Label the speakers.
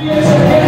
Speaker 1: Yes,